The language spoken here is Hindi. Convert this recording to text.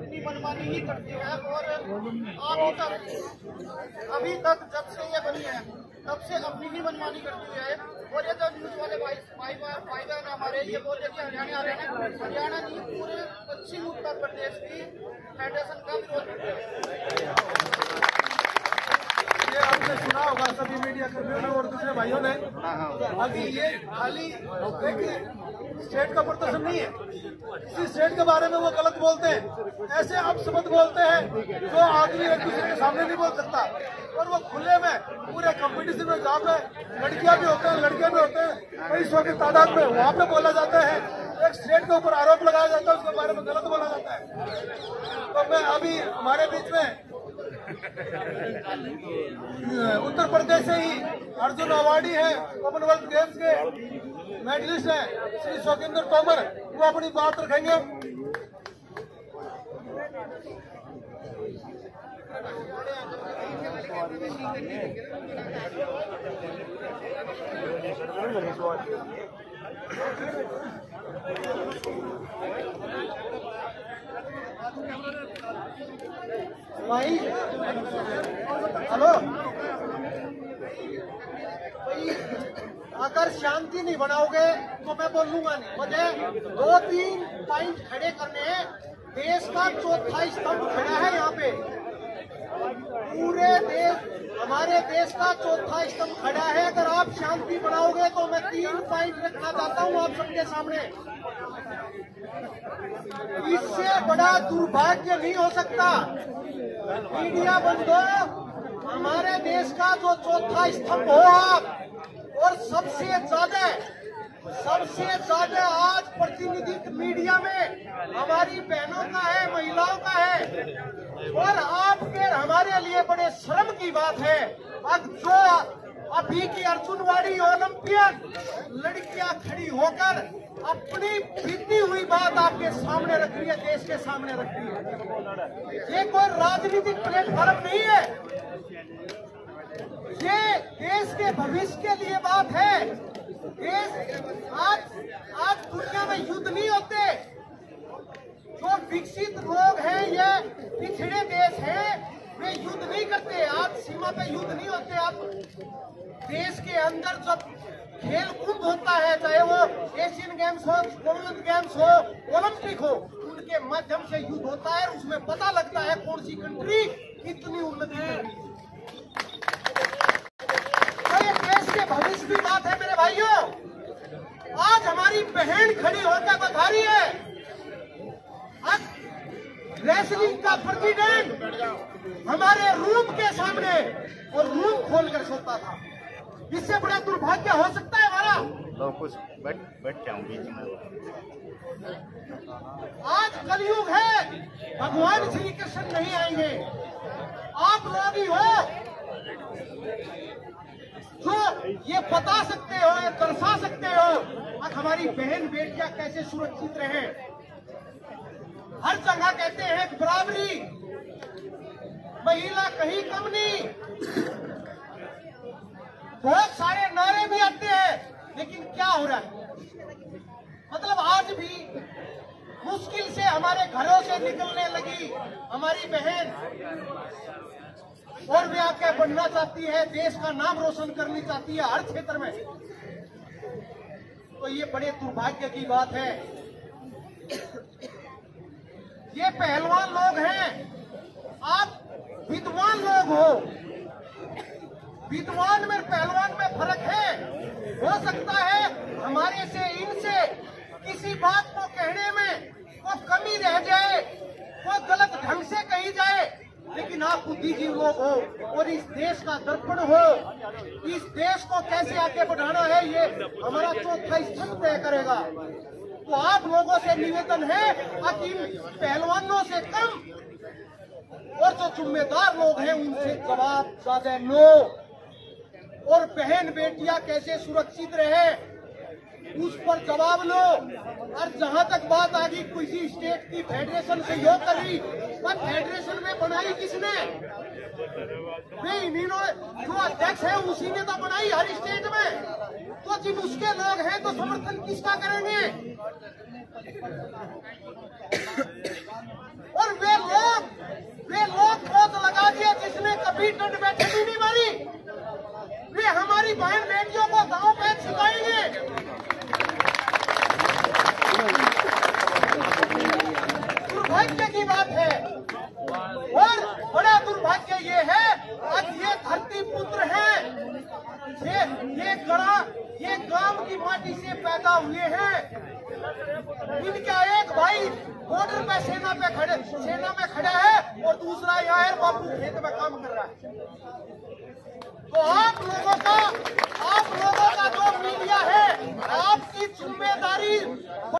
अपनी मनमानी ही करती है और अभी तक अभी तक जब से ये बनी है, तब से अपनी ही मनमानी करती है और ये जो न्यूज़ वाले भाई भाई भाई बहन हमारे ये बोल रहे कि हरियाणा हरियाणा हरियाणा नहीं, पूरे पश्चिम उत्तर प्रदेश की फेडरेशन का विरोध करते हैं। ये आपने सुना होगा, सभी मीडिया कर्मियों ने दूसरे भाइयों ने अभी ये खाली स्टेट का प्रदर्शन नहीं है। किसी स्टेट के बारे में वो गलत बोलते हैं। ऐसे आप शब्द बोलते हैं जो आदमी एक दूसरे के सामने नहीं बोल सकता। और वो खुले में पूरे कंपटीशन में जहाँ पे लड़कियाँ भी होते हैं लड़के भी होते हैं कई सौ की तादाद में वहाँ पे बोला जाता है। एक स्टेट के ऊपर आरोप लगाया जाता है उसके बारे में गलत बोला जाता है। तो मैं अभी हमारे बीच में उत्तर प्रदेश से ही अर्जुन अवार्डी है कॉमनवेल्थ गेम्स के मेडलिस्ट हैं। श्री शोकेंद्र तोमर, वो अपनी बात रखेंगे। भाई, हेलो। अगर शांति नहीं बनाओगे तो मैं बोलूँगा नहीं। मुझे दो तीन पॉइंट खड़े करने हैं। देश का चौथा स्तंभ खड़ा है यहाँ पे। पूरे देश, हमारे देश का चौथा स्तंभ खड़ा है। अगर आप शांति बनाओगे तो मैं तीन पॉइंट रखना चाहता हूँ आप सबके सामने। इससे बड़ा दुर्भाग्य नहीं हो सकता। मीडिया बंधो, हमारे देश का जो चौथा स्तंभ हो आप और सबसे ज़्यादा सबसे ज़्यादा आज प्रतिनिधित्व मीडिया में हमारी बहनों का है, महिलाओं का है। और आप फिर हमारे लिए बड़े शर्म की बात है। अब जो अभी की अर्जुनवाड़ी ओलंपियन लड़कियाँ खड़ी होकर अपनी बीती हुई बात आपके सामने रख रही है, देश के सामने रख रही है। ये कोई राजनीतिक प्लेटफॉर्म नहीं है। ये देश के भविष्य के लिए बात है। देश आज आज दुनिया में युद्ध नहीं होते। जो विकसित लोग हैं, ये पिछड़े देश हैं वे युद्ध नहीं करते आज सीमा पे युद्ध नहीं होते, आप देश के अंदर जब खेल कूद होता है, चाहे वो एशियन गेम्स हो कॉमनवेल्थ गेम्स हो, ओलंपिक हो, उनके माध्यम से युद्ध होता है, उसमें पता लगता है कौन सी कंट्री कितनी उन्नति कर रही है। देश के भविष्य की बात है, मेरे भाइयों। आज हमारी बहन खड़ी होकर बता रही है। आज रेसलिंग का प्रेसिडेंट हमारे रूम के सामने और रूम खोलकर सोता था। इससे बड़ा दुर्भाग्य हो सकता है हमारा कुछ बैठ बैठ जाऊँ बीच में। आज कलयुग है। भगवान श्री कृष्ण नहीं आएँगे। आप लोग ही। हो जो ये बता सकते हो ये दर्शा सकते हो आज हमारी बहन बेटियाँ कैसे सुरक्षित रहे? हर जगह कहते हैं बराबरी। महिला कहीं कम नहीं। बहुत सारे नारे भी आते हैं, लेकिन क्या हो रहा है? मतलब आज भी मुश्किल से हमारे घरों से निकलने लगी हमारी बहन। और वे आगे बढ़ना चाहती है, देश का नाम रोशन करनी चाहती है हर क्षेत्र में। तो ये बड़े दुर्भाग्य की बात है। ये पहलवान लोग हैं। आप विद्वान लोग हो। विद्वान में, पहलवान में फ़र्क है। हो सकता है हमारे से, इनसे किसी बात को कहने में को कमी रह जाए को गलत ढंग से कही जाए, लेकिन आप बुद्धिजीवी लोग हो और इस देश का दर्पण हो। इस देश को कैसे आगे बढ़ाना है, ये हमारा चौथा स्तंभ तय करेगा। तो आप लोगों से निवेदन है कि इन पहलवानों से कम और जो जिम्मेदार लोग हैं उनसे जवाब ज़्यादा लो और बहन बेटियाँ कैसे सुरक्षित रहे, उस पर जवाब लो। और जहाँ तक बात आ गई, किसी स्टेट की फेडरेशन से योग कर रही पर फेडरेशन में बनाई किसने? वे इन्होंने जो अध्यक्ष है उसी ने तो बनाई हर स्टेट में। तो जिन उसके लोग हैं तो समर्थन किसका करेंगे? मिनट बैठे छठी बीमारी वे हमारी बहन बेटियों को गाँव में सिखाएँगे दुर्भाग्य की बात है। और बड़ा दुर्भाग्य ये है, आज ये धरती पुत्र है। ये ये कड़ा, ये गाँव की माटी से पैदा हुए हैं। इनका एक भाई बॉर्डर पे सेना पे खड़े, सेना में खड़ा है और दूसरा यहाँ बापू खेत में काम Thank you.